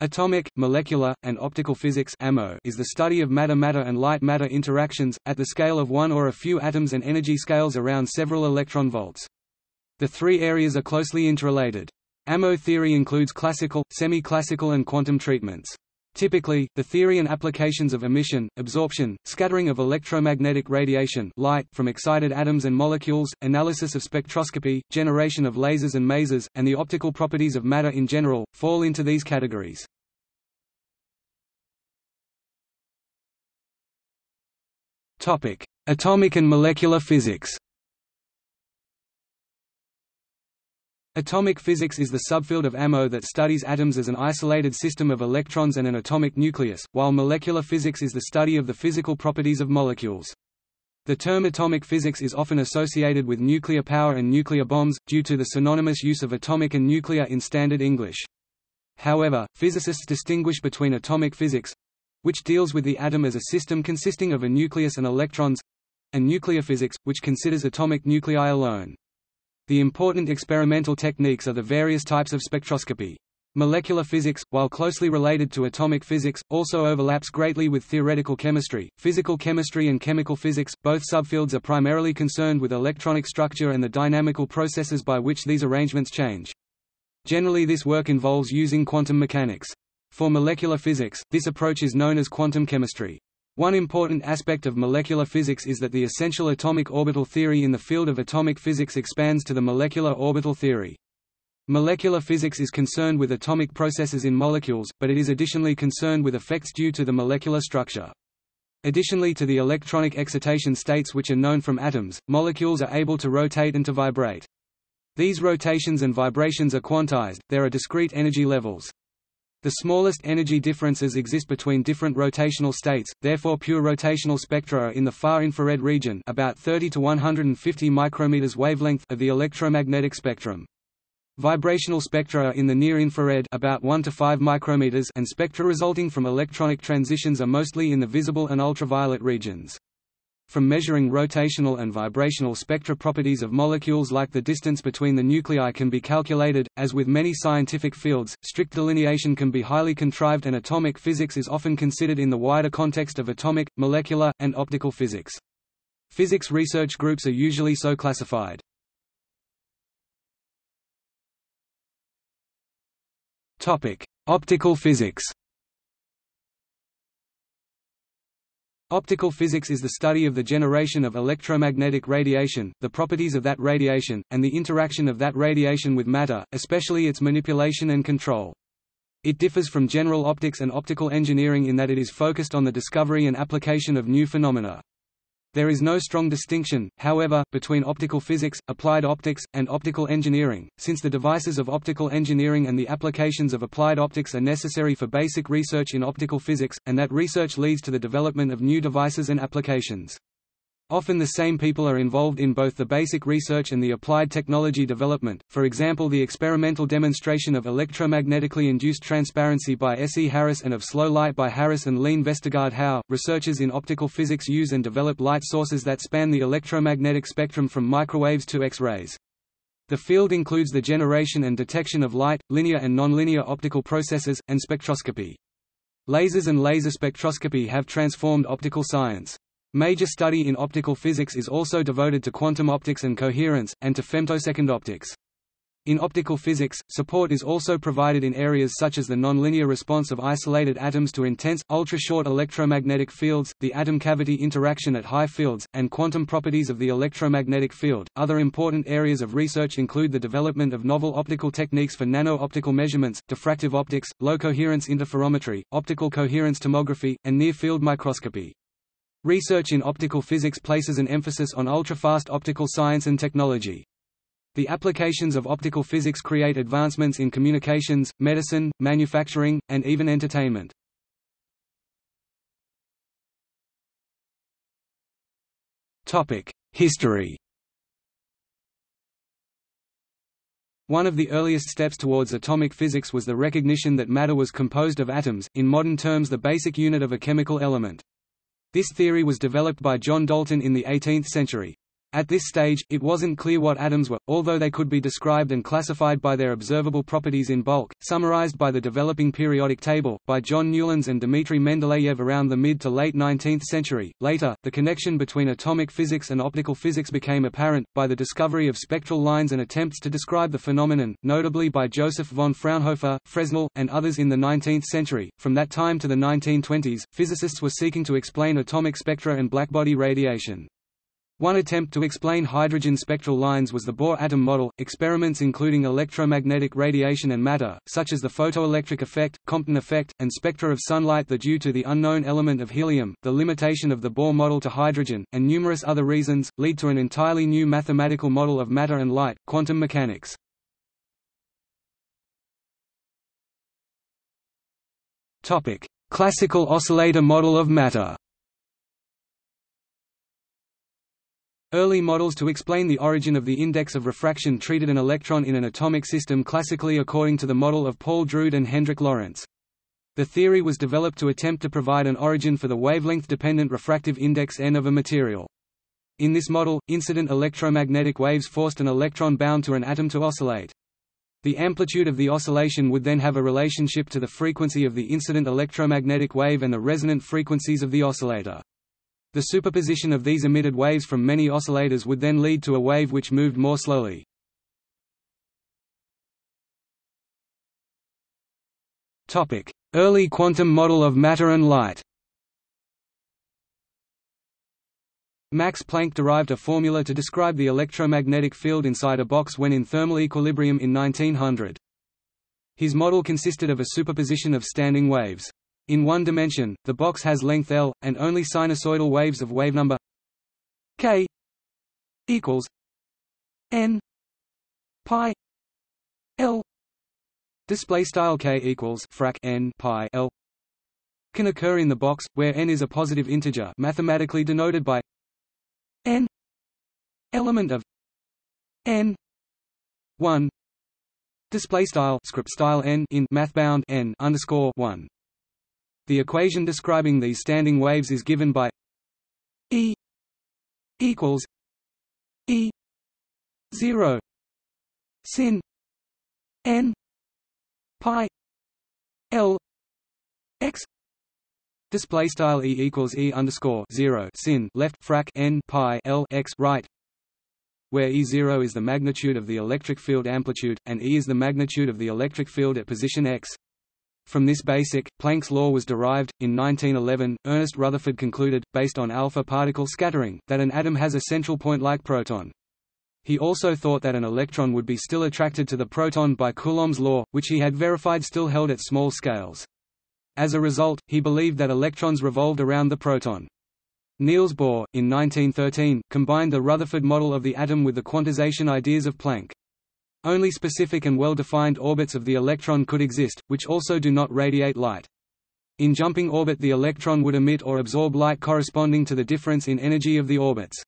Atomic, molecular, and optical physics is the study of matter-matter and light-matter interactions, at the scale of one or a few atoms and energy scales around several electron volts. The three areas are closely interrelated. AMO theory includes classical, semi-classical and quantum treatments. Typically, the theory and applications of emission, absorption, scattering of electromagnetic radiation light from excited atoms and molecules, analysis of spectroscopy, generation of lasers and masers, and the optical properties of matter in general, fall into these categories. Atomic and molecular physics Atomic physics is the subfield of AMO that studies atoms as an isolated system of electrons and an atomic nucleus, while molecular physics is the study of the physical properties of molecules. The term atomic physics is often associated with nuclear power and nuclear bombs, due to the synonymous use of atomic and nuclear in standard English. However, physicists distinguish between atomic physics—which deals with the atom as a system consisting of a nucleus and electrons—and nuclear physics, which considers atomic nuclei alone. The important experimental techniques are the various types of spectroscopy. Molecular physics, while closely related to atomic physics, also overlaps greatly with theoretical chemistry. Physical chemistry and chemical physics, both subfields are primarily concerned with electronic structure and the dynamical processes by which these arrangements change. Generally this work involves using quantum mechanics. For molecular physics, this approach is known as quantum chemistry. One important aspect of molecular physics is that the essential atomic orbital theory in the field of atomic physics expands to the molecular orbital theory. Molecular physics is concerned with atomic processes in molecules, but it is additionally concerned with effects due to the molecular structure. Additionally to the electronic excitation states which are known from atoms, molecules are able to rotate and to vibrate. These rotations and vibrations are quantized, there are discrete energy levels. The smallest energy differences exist between different rotational states, therefore pure rotational spectra are in the far infrared region about 30 to 150 micrometers wavelength of the electromagnetic spectrum. Vibrational spectra are in the near infrared about 1 to 5 micrometers and spectra resulting from electronic transitions are mostly in the visible and ultraviolet regions. From measuring rotational and vibrational spectra properties of molecules like the distance between the nuclei can be calculated, as with many scientific fields, strict delineation can be highly contrived and atomic physics is often considered in the wider context of atomic, molecular, and optical physics. Physics research groups are usually so classified. Topic: Optical physics Optical physics is the study of the generation of electromagnetic radiation, the properties of that radiation, and the interaction of that radiation with matter, especially its manipulation and control. It differs from general optics and optical engineering in that it is focused on the discovery and application of new phenomena. There is no strong distinction, however, between optical physics, applied optics, and optical engineering, since the devices of optical engineering and the applications of applied optics are necessary for basic research in optical physics, and that research leads to the development of new devices and applications. Often the same people are involved in both the basic research and the applied technology development, for example the experimental demonstration of electromagnetically induced transparency by S. E. Harris and of slow light by Harris and Lene Vestergaard Hau. Researchers in optical physics use and develop light sources that span the electromagnetic spectrum from microwaves to X-rays. The field includes the generation and detection of light, linear and nonlinear optical processes, and spectroscopy. Lasers and laser spectroscopy have transformed optical science. Major study in optical physics is also devoted to quantum optics and coherence, and to femtosecond optics. In optical physics, support is also provided in areas such as the nonlinear response of isolated atoms to intense, ultra-short electromagnetic fields, the atom cavity interaction at high fields, and quantum properties of the electromagnetic field. Other important areas of research include the development of novel optical techniques for nano-optical measurements, diffractive optics, low-coherence interferometry, optical coherence tomography, and near-field microscopy. Research in optical physics places an emphasis on ultrafast optical science and technology. The applications of optical physics create advancements in communications, medicine, manufacturing, and even entertainment. History One of the earliest steps towards atomic physics was the recognition that matter was composed of atoms, in modern terms the basic unit of a chemical element. This theory was developed by John Dalton in the 18th century. At this stage, it wasn't clear what atoms were, although they could be described and classified by their observable properties in bulk, summarized by the developing periodic table, by John Newlands and Dmitry Mendeleev around the mid to late 19th century. Later, the connection between atomic physics and optical physics became apparent, by the discovery of spectral lines and attempts to describe the phenomenon, notably by Joseph von Fraunhofer, Fresnel, and others in the 19th century. From that time to the 1920s, physicists were seeking to explain atomic spectra and blackbody radiation. One attempt to explain hydrogen spectral lines was the Bohr atom model. Experiments including electromagnetic radiation and matter, such as the photoelectric effect, Compton effect, and spectra of sunlight that due to the unknown element of helium, the limitation of the Bohr model to hydrogen, and numerous other reasons, lead to an entirely new mathematical model of matter and light, quantum mechanics. Topic: Classical oscillator model of matter. Early models to explain the origin of the index of refraction treated an electron in an atomic system classically according to the model of Paul Drude and Hendrik Lorentz. The theory was developed to attempt to provide an origin for the wavelength-dependent refractive index n of a material. In this model, incident electromagnetic waves forced an electron bound to an atom to oscillate. The amplitude of the oscillation would then have a relationship to the frequency of the incident electromagnetic wave and the resonant frequencies of the oscillator. The superposition of these emitted waves from many oscillators would then lead to a wave which moved more slowly. Early quantum model of matter and light Max Planck derived a formula to describe the electromagnetic field inside a box when in thermal equilibrium in 1900. His model consisted of a superposition of standing waves. In one dimension, the box has length L, and only sinusoidal waves of wave number k equals n pi L. Display style k equals frac n pi L can occur in the box where n is a positive integer mathematically denoted by n element of n 1 display style script style n in math bound n underscore 1 the equation describing these standing waves is given by E equals E zero sin N pi L x Display style e equals e underscore zero sin left frac n pi l x right, where e zero is the magnitude of the electric field amplitude, and e is the magnitude of the electric field at position x. From this basic, Planck's law was derived. In 1911, Ernest Rutherford concluded, based on alpha particle scattering, that an atom has a central point-like proton. He also thought that an electron would be still attracted to the proton by Coulomb's law, which he had verified still held at small scales. As a result, he believed that electrons revolved around the proton. Niels Bohr, in 1913, combined the Rutherford model of the atom with the quantization ideas of Planck. Only specific and well-defined orbits of the electron could exist, which also do not radiate light. In jumping orbit the electron would emit or absorb light corresponding to the difference in energy of the orbits.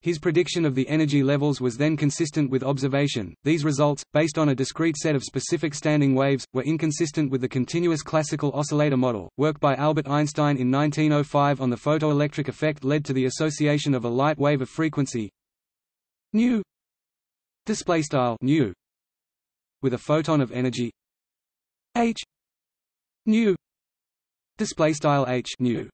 His prediction of the energy levels was then consistent with observation. These results, based on a discrete set of specific standing waves, were inconsistent with the continuous classical oscillator model. Work by Albert Einstein in 1905 on the photoelectric effect led to the association of a light wave of frequency nu display style nu with a photon of energy. H. Nu display style h nu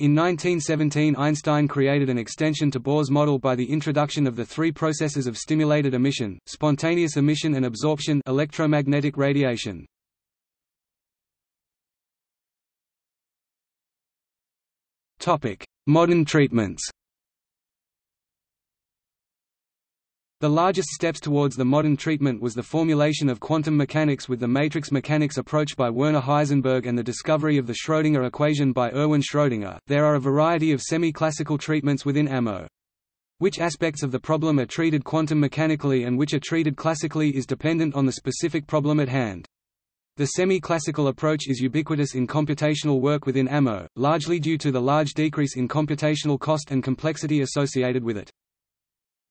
in 1917 Einstein created an extension to Bohr's model by the introduction of the three processes of stimulated emission, spontaneous emission and absorption electromagnetic radiation. Modern treatments The largest steps towards the modern treatment was the formulation of quantum mechanics with the matrix mechanics approach by Werner Heisenberg and the discovery of the Schrödinger equation by Erwin Schrödinger. There are a variety of semi-classical treatments within AMO. Which aspects of the problem are treated quantum mechanically and which are treated classically is dependent on the specific problem at hand. The semi-classical approach is ubiquitous in computational work within AMO, largely due to the large decrease in computational cost and complexity associated with it.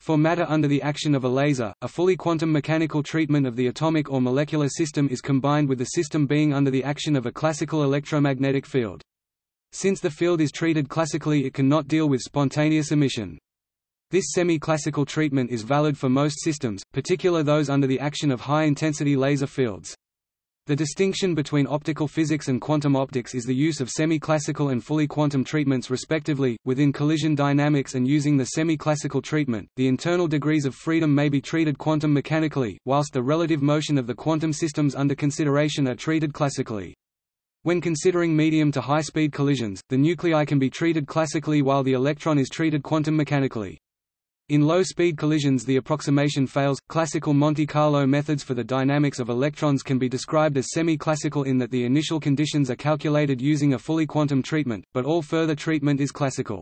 For matter under the action of a laser, a fully quantum mechanical treatment of the atomic or molecular system is combined with the system being under the action of a classical electromagnetic field. Since the field is treated classically it cannot deal with spontaneous emission. This semi-classical treatment is valid for most systems, particular those under the action of high-intensity laser fields. The distinction between optical physics and quantum optics is the use of semi-classical and fully quantum treatments respectively. Within collision dynamics and using the semi-classical treatment, the internal degrees of freedom may be treated quantum mechanically, whilst the relative motion of the quantum systems under consideration are treated classically. When considering medium to high-speed collisions, the nuclei can be treated classically while the electron is treated quantum mechanically. In low-speed collisions the approximation fails. Classical Monte Carlo methods for the dynamics of electrons can be described as semi-classical in that the initial conditions are calculated using a fully quantum treatment, but all further treatment is classical.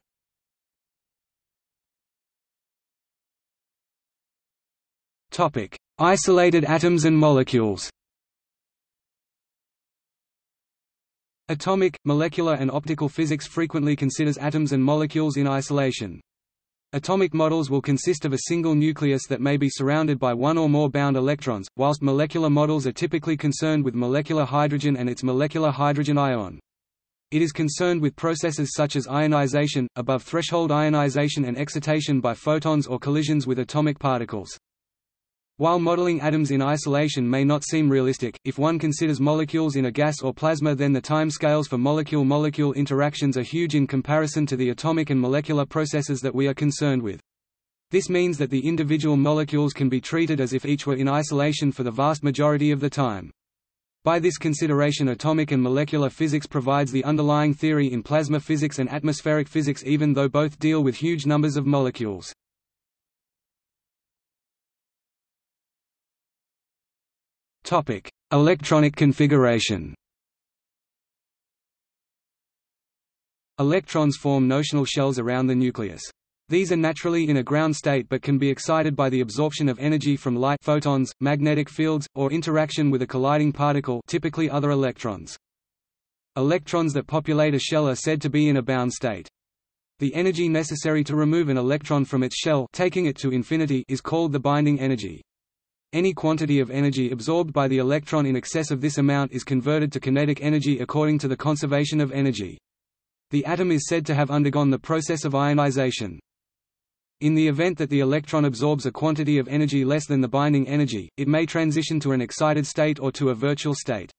Topic: Isolated atoms and molecules. Atomic, molecular and optical physics frequently considers atoms and molecules in isolation. Atomic models will consist of a single nucleus that may be surrounded by one or more bound electrons, whilst molecular models are typically concerned with molecular hydrogen and its molecular hydrogen ion. It is concerned with processes such as ionization, above-threshold ionization and excitation by photons or collisions with atomic particles. While modeling atoms in isolation may not seem realistic, if one considers molecules in a gas or plasma then the time scales for molecule-molecule interactions are huge in comparison to the atomic and molecular processes that we are concerned with. This means that the individual molecules can be treated as if each were in isolation for the vast majority of the time. By this consideration atomic and molecular physics provides the underlying theory in plasma physics and atmospheric physics even though both deal with huge numbers of molecules. Electronic configuration. Electrons form notional shells around the nucleus. These are naturally in a ground state but can be excited by the absorption of energy from light photons, magnetic fields, or interaction with a colliding particle typically other electrons. Electrons that populate a shell are said to be in a bound state. The energy necessary to remove an electron from its shell taking it to infinity is called the binding energy. Any quantity of energy absorbed by the electron in excess of this amount is converted to kinetic energy according to the conservation of energy. The atom is said to have undergone the process of ionization. In the event that the electron absorbs a quantity of energy less than the binding energy, it may transition to an excited state or to a virtual state.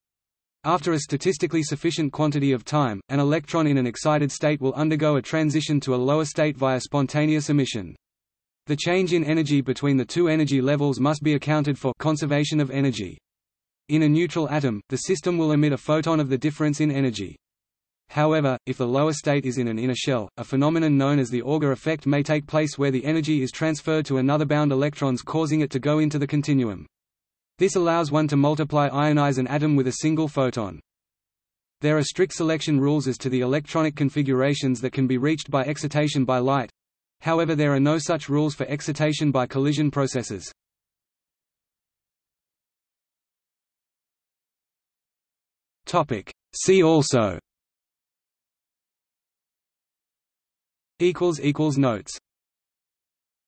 After a statistically sufficient quantity of time, an electron in an excited state will undergo a transition to a lower state via spontaneous emission. The change in energy between the two energy levels must be accounted for conservation of energy. In a neutral atom, the system will emit a photon of the difference in energy. However, if the lower state is in an inner shell, a phenomenon known as the Auger effect may take place where the energy is transferred to another bound electrons causing it to go into the continuum. This allows one to multiply ionize an atom with a single photon. There are strict selection rules as to the electronic configurations that can be reached by excitation by light, However there are no such rules for excitation by collision processes. See also. Notes